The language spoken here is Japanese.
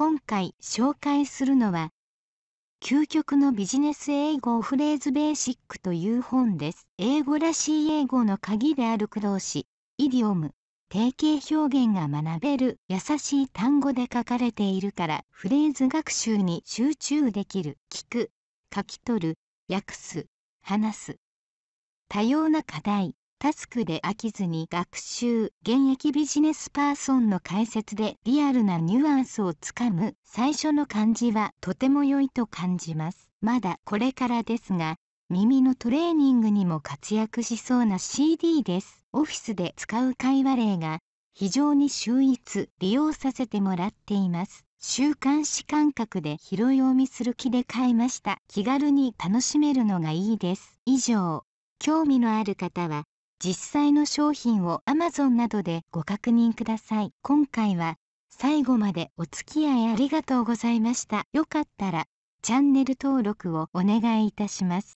今回紹介するのは、究極のビジネス英語フレーズベーシックという本です。英語らしい英語の鍵である駆動詞、イディオム、定型表現が学べる優しい単語で書かれているからフレーズ学習に集中できる聞く書き取る訳す話す多様な課題タスクで飽きずに学習現役ビジネスパーソンの解説でリアルなニュアンスをつかむ最初の漢字はとても良いと感じます。まだこれからですが耳のトレーニングにも活躍しそうな CD です。オフィスで使う会話例が非常に秀逸利用させてもらっています。週刊誌感覚で拾い読みする気で買いました。気軽に楽しめるのがいいです。以上。興味のある方は実際の商品を Amazon などでご確認ください。今回は最後までお付き合いありがとうございました。よかったらチャンネル登録をお願いいたします。